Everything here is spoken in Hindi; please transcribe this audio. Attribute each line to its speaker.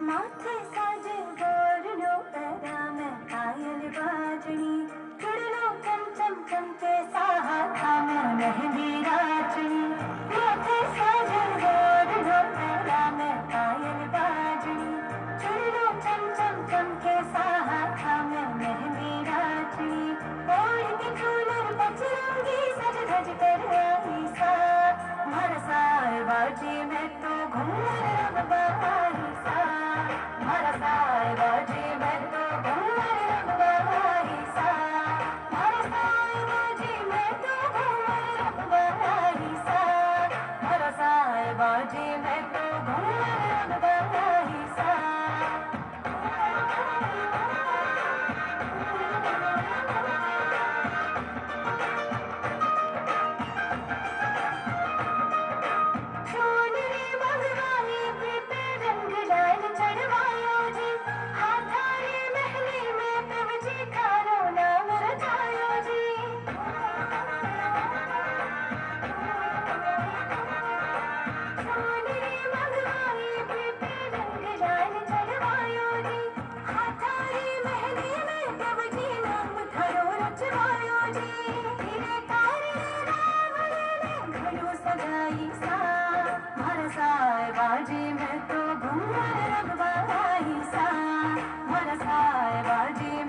Speaker 1: माथे साजे गोर लो पायल बाजनी। चुड़लो के साहा था माथे साजे गोर लो करा पायल बाजनी। चुड़लो चम चम चम के साहा था मैं मेहंदी राजनी सज धज कर बाजी में तो घूमा रंग बाई सा मनसाए बाजी